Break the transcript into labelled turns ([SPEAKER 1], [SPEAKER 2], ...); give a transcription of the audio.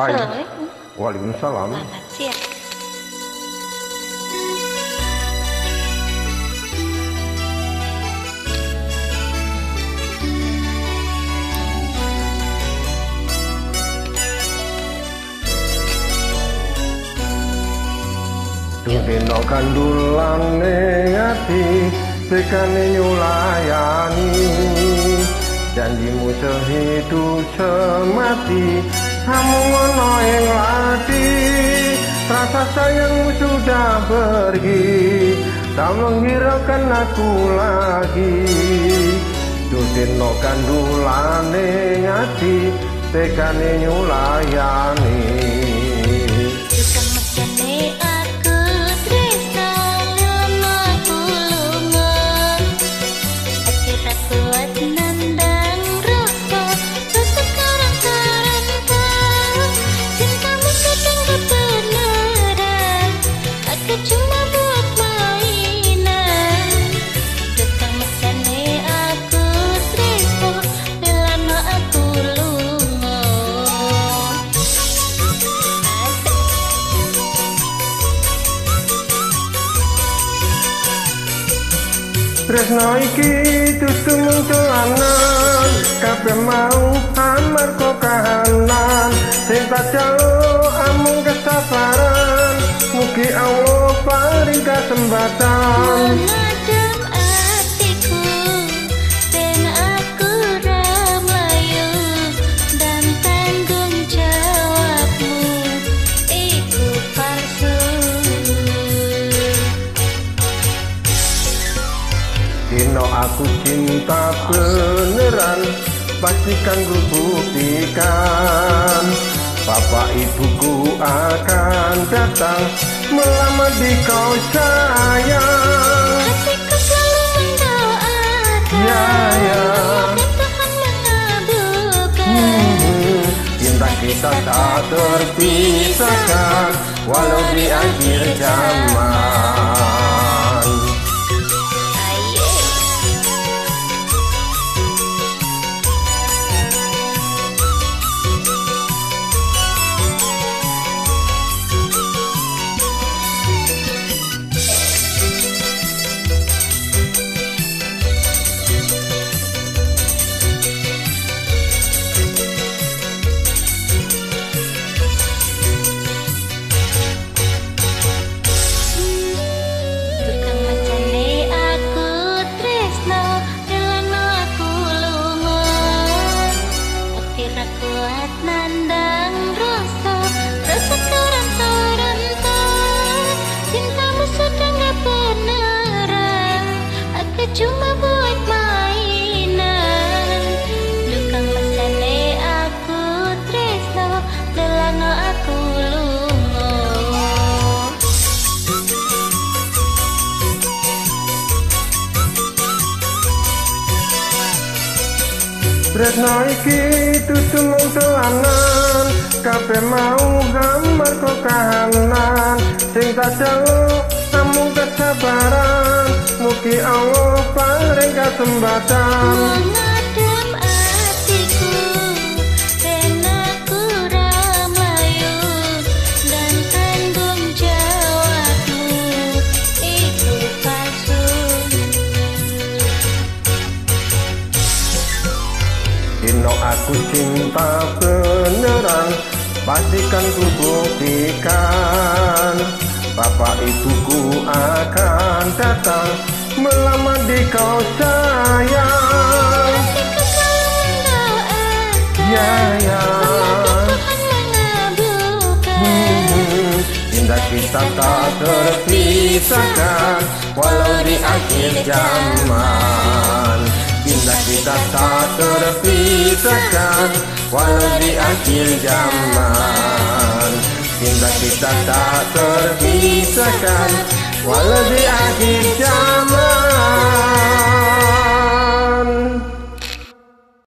[SPEAKER 1] Hai. Waalaikumsalam.
[SPEAKER 2] Selamat siang.
[SPEAKER 1] Dino kandulane ati tekane nyulayani janjimu sehidup semati kamu ngono ing lati rasa sayangmu sudah pergi. Tak menghiraukan aku lagi. Dino kandulane ati tekane nyulayani
[SPEAKER 2] Tresno
[SPEAKER 1] iki dudu munculan kabeh mau amarga kahanan. Sing tak jaluk amung kesabaran mugi Allah paring kesempatan Dino aku cinta beneran pastikan ku buktikan Bapak ibuku akan datang melamar di kau sayang.
[SPEAKER 2] Hatiku selalu mendoakan
[SPEAKER 1] Ya, ya.
[SPEAKER 2] Tuhan mengabulkan.
[SPEAKER 1] Hmm, Cinta kita tak terpisahkan Walau di akhir zaman
[SPEAKER 2] Tresno
[SPEAKER 1] iki dudu mung dolanan kabeh mau amarga kahanan. Sing jaluk namung kesabaran. Mugi Allah paring kesempatan
[SPEAKER 2] aku
[SPEAKER 1] cinta beneran Pastikan ku buktikan. Bapak ibuku akan datang Melamar di kau sayang. Ya ya. Hmm, Cinta kita tak terpisahkan Walau di akhir zaman. Cinta kita tak terpisahkan Walau di akhir zaman. Cinta kita tak terpisahkan Walau di akhir zaman